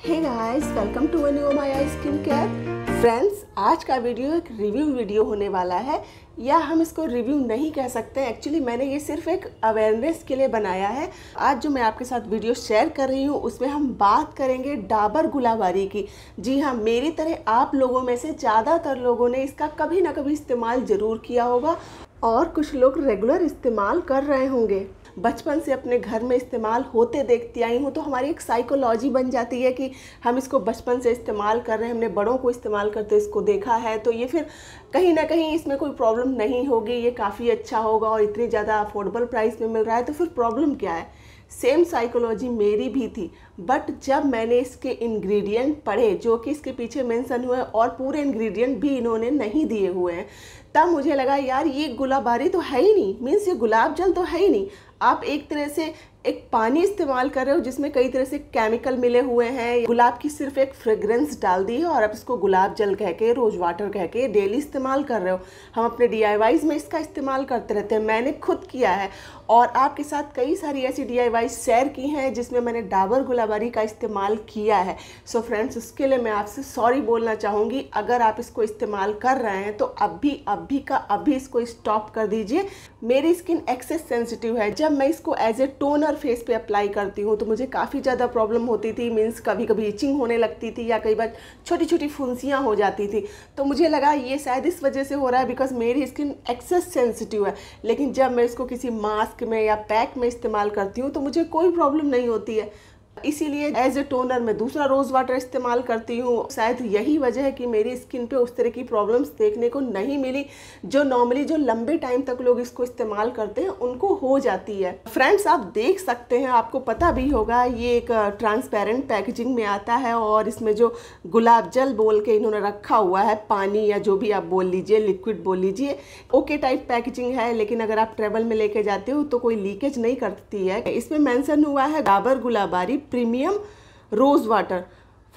Hey guys welcome to a new my skin care friends आज का video एक review video होने वाला है, या हम इसको रिव्यू नहीं कह सकते. एक्चुअली मैंने ये सिर्फ़ एक अवेयरनेस के लिए बनाया है. आज जो मैं आपके साथ वीडियो शेयर कर रही हूँ, उसमें हम बात करेंगे डाबर गुलाबारी की. जी हाँ मेरी तरह आप लोगों में से ज़्यादातर लोगों ने इसका कभी ना कभी इस्तेमाल ज़रूर किया होगा, और कुछ लोग रेगुलर इस्तेमाल कर रहे होंगे. बचपन से अपने घर में इस्तेमाल होते देखती आई हूँ तो हमारी एक साइकोलॉजी बन जाती है कि हम इसको बचपन से इस्तेमाल कर रहे हैं, हमने बड़ों को इस्तेमाल करते इसको देखा है तो ये फिर कहीं ना कहीं इसमें कोई प्रॉब्लम नहीं होगी, ये काफ़ी अच्छा होगा और इतनी ज़्यादा अफोर्डेबल प्राइस में मिल रहा है तो फिर प्रॉब्लम क्या है? सेम साइकोलॉजी मेरी भी थी बट जब मैंने इसके इंग्रेडिएंट पढ़े, जो कि इसके पीछे मेंशन हुए और पूरे इंग्रेडिएंट भी इन्होंने नहीं दिए हुए हैं, तब मुझे लगा, यार, ये गुलाबारी तो है ही नहीं मीन्स ये गुलाब जल तो है ही नहीं। आप एक तरह से एक पानी इस्तेमाल कर रहे हो जिसमें कई तरह से केमिकल मिले हुए हैं। गुलाब की सिर्फ़ एक फ्रेग्रेंस डाल दी है और आप इसको गुलाब जल कह के, रोज वाटर कह के डेली इस्तेमाल कर रहे हो। हम अपने डी में इसका इस्तेमाल करते रहते हैं। मैंने खुद किया है और आपके साथ कई सारी ऐसी डी शेयर की हैं जिसमें मैंने डाबर गुलाबारी का इस्तेमाल किया है। सो so फ्रेंड्स उसके लिए मैं आपसे सॉरी बोलना चाहूँगी। अगर आप इसको इस्तेमाल कर रहे हैं तो अभी अभी का अभी इसको स्टॉप कर दीजिए। मेरी स्किन एक्सेस सेंसिटिव है। जब मैं इसको एज ए टोनर फेस पे अप्लाई करती हूँ तो मुझे काफ़ी ज़्यादा प्रॉब्लम होती थी मीन्स कभी कभी इचिंग होने लगती थी या कई बार छोटी छोटी फुंसियाँ हो जाती थी। तो मुझे लगा ये शायद इस वजह से हो रहा है बिकॉज़ मेरी स्किन एक्सेस सेंसिटिव है। लेकिन जब मैं इसको किसी मास्क में या पैक में इस्तेमाल करती हूँ तो मुझे कोई प्रॉब्लम नहीं होती है। इसीलिए एज ए टोनर मैं दूसरा रोज़ वाटर इस्तेमाल करती हूँ। शायद यही वजह है कि मेरी स्किन पे उस तरह की प्रॉब्लम्स देखने को नहीं मिली, जो नॉर्मली जो लंबे टाइम तक लोग इसको इस्तेमाल करते हैं, उनको हो जाती है। फ्रेंड्स आप देख सकते हैं, आपको पता भी होगा, ये एक ट्रांसपेरेंट पैकेजिंग में आता है और इसमें जो गुलाब जल बोल के इन्होंने रखा हुआ है, पानी या जो भी आप बोल लीजिए लिक्विड बोल लीजिए ओके टाइप पैकेजिंग है, लेकिन अगर आप ट्रेवल में लेके जाते हो तो कोई लीकेज नहीं करती है। इसमें मैंसन हुआ है, Dabur Gulabari premium rose water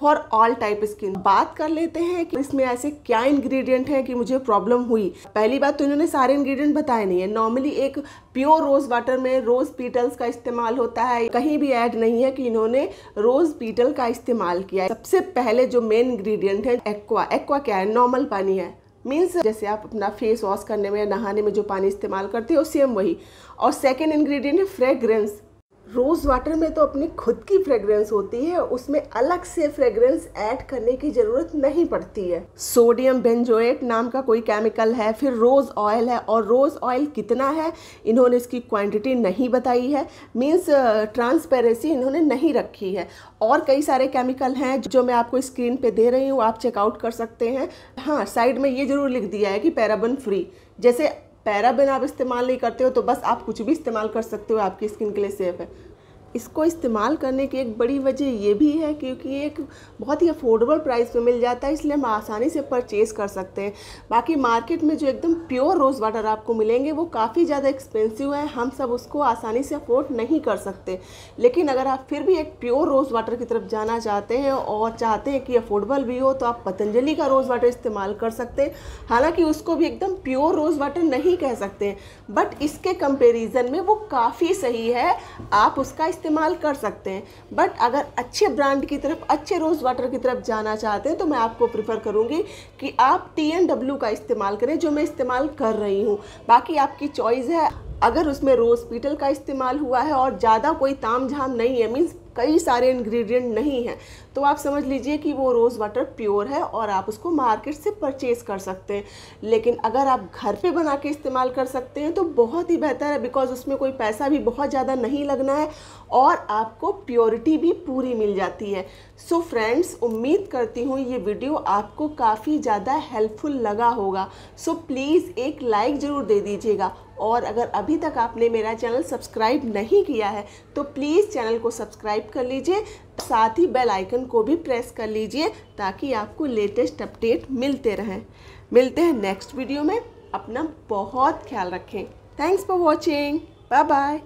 for all type skin. बात कर लेते हैं कि इसमें ऐसे क्या इंग्रेडिएंट हैं कि मुझे प्रॉब्लम हुई। पहली बात तो इन्होंने सारे इंग्रेडिएंट बताए नहीं है। नॉर्मली एक प्योर रोज़ वाटर में रोज़ पीटल्स का इस्तेमाल होता है। कहीं भी ऐड नहीं है कि इन्होंने रोज़ पीटल का इस्तेमाल किया है। सबसे पहले जो मेन इंग्रेडिएंट है एक्वा एक्वा क्या है? नॉर्मल पानी है। मीन्स जैसे आप अपना फेस वॉश करने में या नहाने में जो पानी इस्तेमाल करते हो सेम वही। और सेकेंड इंग्रेडिएंट है फ्रेग्रेंस रोज़ वाटर में तो अपनी खुद की फ्रेग्रेंस होती है, उसमें अलग से फ्रेग्रेंस ऐड करने की ज़रूरत नहीं पड़ती है। सोडियम बेंजोएट नाम का कोई केमिकल है, फिर रोज़ ऑयल है, और रोज़ ऑयल कितना है, इन्होंने इसकी क्वांटिटी नहीं बताई है मीन्स ट्रांसपेरेंसी इन्होंने नहीं रखी है। और कई सारे केमिकल हैं जो मैं आपको स्क्रीन पर दे रही हूँ, आप चेकआउट कर सकते हैं। हाँ साइड में ये ज़रूर लिख दिया है कि पैराबन फ्री, जैसे पैराबिन आप इस्तेमाल नहीं करते हो तो बस आप कुछ भी इस्तेमाल कर सकते हो, आपकी स्किन के लिए सेफ़ है। इसको इस्तेमाल करने की एक बड़ी वजह ये भी है क्योंकि ये एक बहुत ही अफोर्डेबल प्राइस में मिल जाता है, इसलिए हम आसानी से परचेज कर सकते हैं। बाकी मार्केट में जो एकदम प्योर रोज़ वाटर आपको मिलेंगे, वो काफ़ी ज़्यादा एक्सपेंसिव है, हम सब उसको आसानी से अफोर्ड नहीं कर सकते। लेकिन अगर आप फिर भी एक प्योर रोज़ वाटर की तरफ़ जाना चाहते हैं और चाहते हैं कि अफोर्डेबल भी हो तो आप पतंजलि का रोज़ वाटर इस्तेमाल कर सकते हैं। हालाँकि उसको भी एकदम प्योर रोज़ वाटर नहीं कह सकते बट इसके कंपेरिजन में वो काफ़ी सही है। आप उसका इस्तेमाल कर सकते हैं। बट अगर अच्छे ब्रांड की तरफ़, अच्छे रोज़ वाटर की तरफ़ जाना चाहते हैं तो मैं आपको प्रिफर करूँगी कि आप टी एन डब्ल्यू का इस्तेमाल करें, जो मैं इस्तेमाल कर रही हूँ। बाकी आपकी चॉइस है। अगर उसमें रोज़ पीटल का इस्तेमाल हुआ है और ज़्यादा कोई ताम झाम नहीं है मीन्स कई सारे इंग्रेडिएंट नहीं हैं तो आप समझ लीजिए कि वो रोज़ वाटर प्योर है और आप उसको मार्केट से परचेज कर सकते हैं। लेकिन अगर आप घर पे बना के इस्तेमाल कर सकते हैं तो बहुत ही बेहतर है बिकॉज़ उसमें कोई पैसा भी बहुत ज़्यादा नहीं लगना है और आपको प्योरिटी भी पूरी मिल जाती है। सो so फ्रेंड्स उम्मीद करती हूँ ये वीडियो आपको काफ़ी ज़्यादा हेल्पफुल लगा होगा। सो so प्लीज़ एक लाइक ज़रूर दे दीजिएगा। और अगर अभी तक आपने मेरा चैनल सब्सक्राइब नहीं किया है तो प्लीज़ चैनल को सब्सक्राइब कर लीजिए, साथ ही बेल आइकन को भी प्रेस कर लीजिए, ताकि आपको लेटेस्ट अपडेट मिलते रहें। मिलते हैं नेक्स्ट वीडियो में। अपना बहुत ख्याल रखें। Thanks for watching bye bye